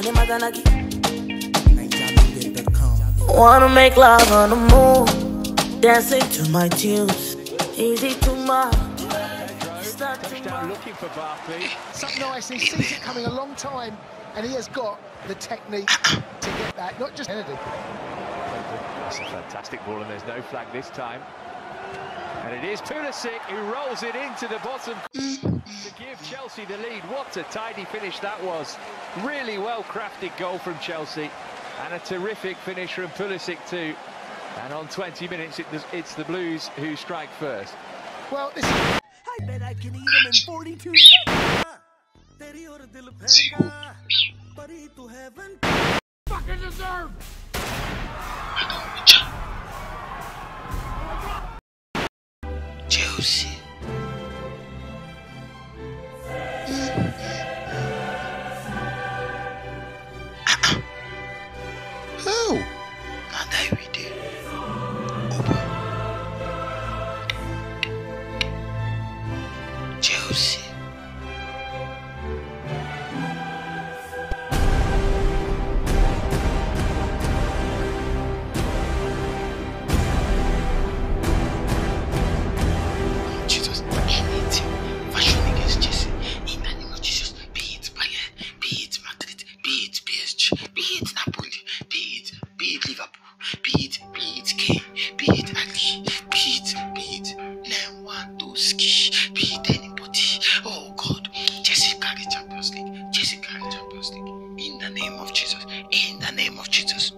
Shani Wanna make love on the move, dancing to my tunes. Easy to my. Touchdown looking for Barkley. Something nice, he sees it coming a long time, and he has got the technique to get that, not just Kennedy. That's a fantastic ball, and there's no flag this time. And it is Pulisic who rolls it into the bottom to give Chelsea the lead. What a tidy finish that was. Really well-crafted goal from Chelsea. And a terrific finish from Pulisic too. And on 20 minutes, it it's the Blues who strike first. Well, it's... I bet I can eat them in 42 seconds. Fucking deserve! Juicy. Oh, now that we did. Chelsea. Jesus, it, be it Kane, be it Ali, be it, be it Lewandowski, be it anybody. Oh God, Chelsea carry Champions League, Chelsea carry Champions League. In the name of Jesus, in the name of Jesus.